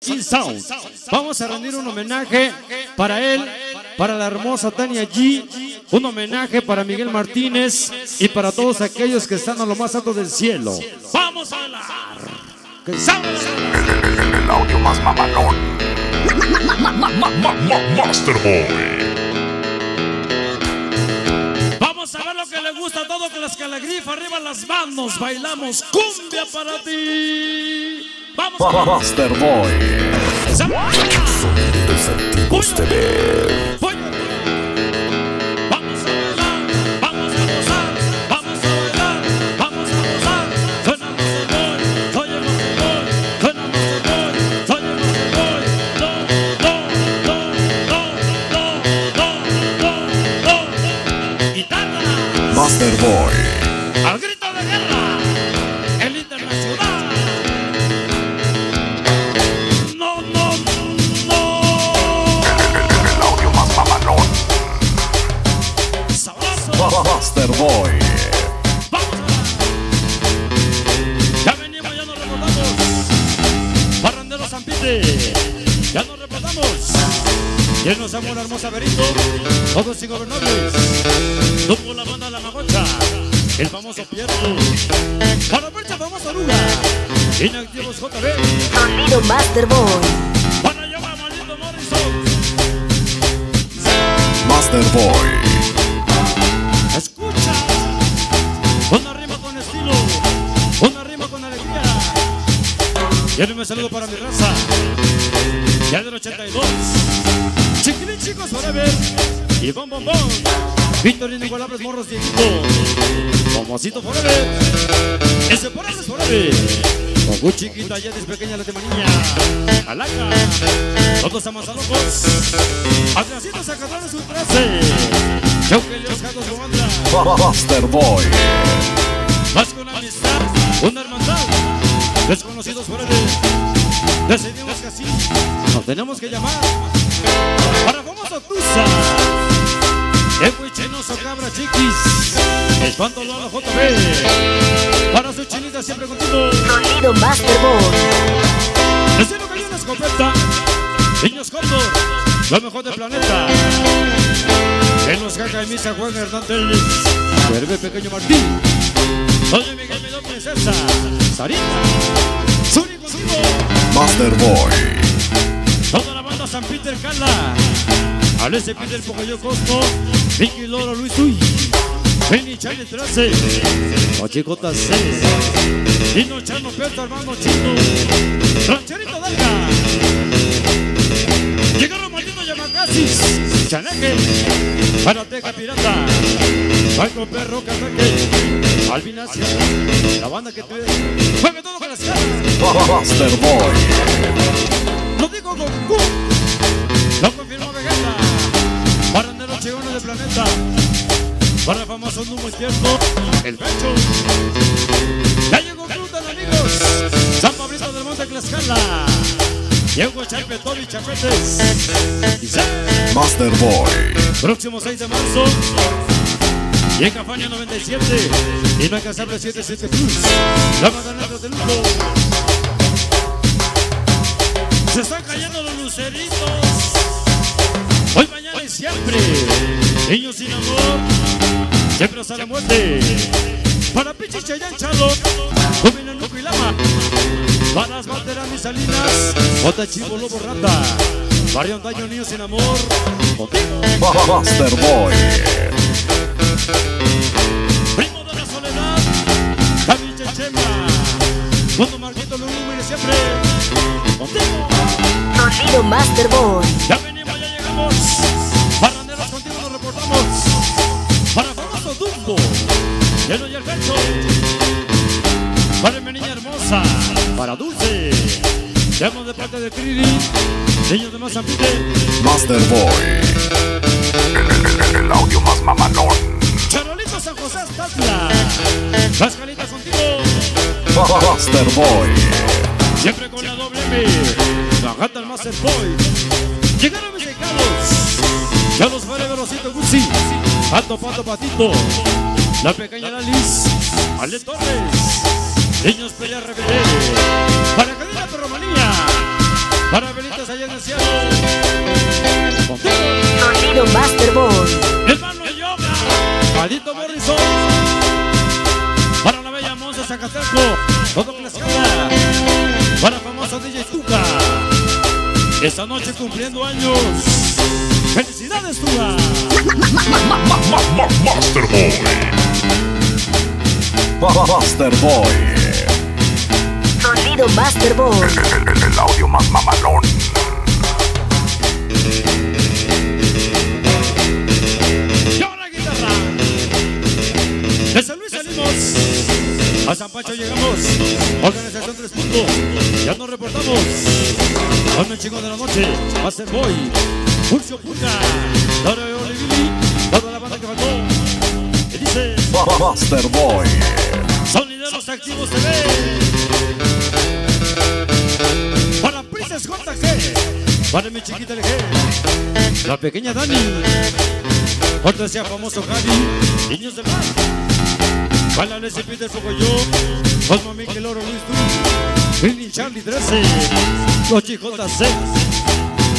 King Sound. Vamos a rendir un homenaje para él, para la hermosa Tania G, un homenaje para Miguel Martínez y para todos aquellos que están a lo más alto del cielo. Vamos a. Que salga. El audio más mamalón. Vamos a ver lo que le gusta a todos, que las calagrifa arriba las manos, bailamos cumbia para ti. Vamos a Masterboy. Sonidos antiguos TV. Voy. Vamos Ya nos reportamos. Llenos de amor, hermosa Berito. Todos ingobernables. Tuvo la banda La Magocha. El famoso Pierro. Para Percha, famosa Oruga. Inactivos JB. Sonido Masterboy. Para allá va Malito Morrison. Masterboy. Escucha. Una rima con estilo. Una rima con alegría. Y un saludo para mi raza. Ya del 82. Chiquilín chicos forever. Y bom bom bom. Víctor Inigualables Morros Dieguito. Famosito forever. Inseparables forever. Goku chiquita, Yadis pequeña, la niña. Alaca. Todos amas a locos. Sacador de su frase. Choque los gatos con banda. Masterboy. Más una amistad, una hermandad. Desconocidos de. Decidimos nos tenemos que llamar. Para famoso Tusa. El chenoso cabra chiquis. Espanto Lolo JB. Para su chinita siempre contigo. Sonido Masterboy. Destino cayó una escopeta. Niños Cóndor. Lo mejor del planeta. En los caca de misa Juan Hernández. Herbe Pequeño Martín. Oye Miguel Medón Princesa. Sarita. Zuri contigo. La banda San Peter Cala. Alese Peter Pocoyo Cosmo. Vicky Loro Luis Uy. Benny Charlie 13. Ochicota 6. Nino Chano Pedro hermano Chino. Rancherito Dalga. Llegaron Maldito Yamakasis. Chaneque. Parateca Pirata. Paco Perro Carraque. Albinacia. La banda que te. Mueve todo con las caras. Masterboy. Lo Famoso Numo Izquierdo. El Pecho. Ya llegó Frutan, amigos. San Pablito del Monte Tlaxcala. Llegó Chape, Toby Chapetes. Dice. Masterboy. Próximo 6 de marzo. Y en Campaña 97. Inalcanzable 77 Plus. La Magdalena de lujo. Se están cayendo los luceritos. Hoy, mañana y siempre. Niños sin amor. Siempre hasta la muerte. Para Pichi Chayán Chalo. Domina Nuco y Lama. Para las banderas y salinas. Bota Chivo Lobo Rata. Barrio Andaño Niños sin amor. Contigo. Masterboy. Primo de la soledad, David Chechema, Mundo Marquito lo número siempre. Contigo, Sonido Masterboy. ya venimos, ya llegamos. Lleno y el pecho. Para mi niña hermosa, para Dulce. Llamo de parte de Criri, niños de Mazapite. Masterboy. El audio más mamalón. Charolito San José Aztatla. Las calitas contigo. Masterboy. Siempre con la doble M. La gata el Master Boy. Llegaron mis decados. Ya los fuera Velocito Guzzi. Pato, pato, patito. La pequeña Alice. Ale Torres. Niños pelea rebelde. Para Cadena Perromanía. Para Belitas allá en el cielo. Contigo. Sonido Master Boy. Hermano Yoga. Maldito Morrison. Para la bella Monza Zacateco. Todo canta. Para el famoso DJ Tuca. Esta noche cumpliendo años. ¡Felicidades, Tuca! Master Boy. Master Boy. Sonido Master Boy. El, el- el audio más mamalón. Y ahora guitarra. De San Luis salimos. A San Pancho llegamos. Organización Tres Puntos. Ya nos reportamos. Con el chico de la noche. Master Boy. Pulso Pulga. Dora Olivili. Toda la banda que faltó. Y dice. Master Boy. Sonideros activos TV. Para Princess JG. Para mi chiquita LG. La pequeña Dani. Cortesía famoso Javi. Niños del mar. Para Leslie Peter Fogoyo. Cosmo Miquel Oro Luis Turi. Lili Charlie 13. Los 6.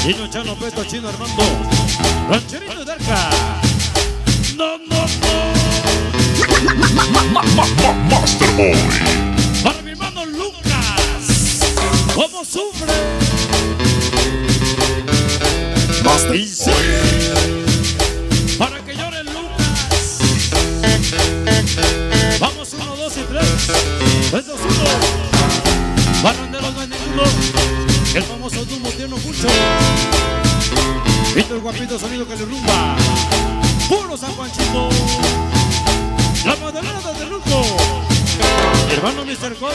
Chino Chano Peto Chino Armando. Rancherito de Arca. No, no, no. Master Boy. Para mi hermano Lucas. ¿Cómo sufre? Master. Boy. Para que llore Lucas. Vamos, uno, dos y tres. Tres, dos, uno. Barranderos no hay ninguno. El famoso Dumo tiene mucho. Víctor Guapito, sonido que le rumba. Puro San Juanchito. La Magdalena de Luco. Hermano Mr. Coco.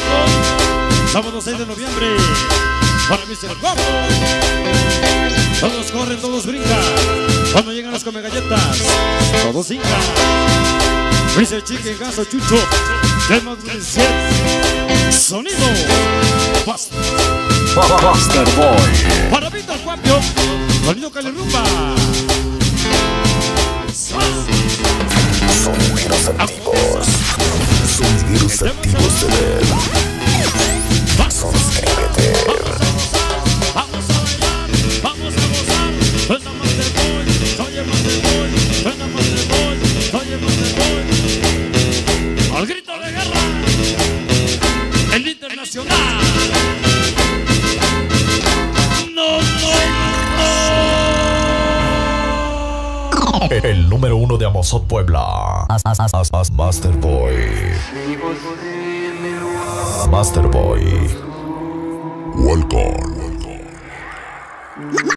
Sábado 6 de noviembre. Para Mr. Coco. Todos corren, todos brincan. Cuando llegan las come galletas, todos hincan. Freezer Chicken, Ganso Chucho, Demon Sonido. Basta. Master Boy. Para Víctor Cuapio, sonido que Al grito de guerra, el internacional. El número uno de Amazon Puebla. Master Boy. Master Boy. Welcome.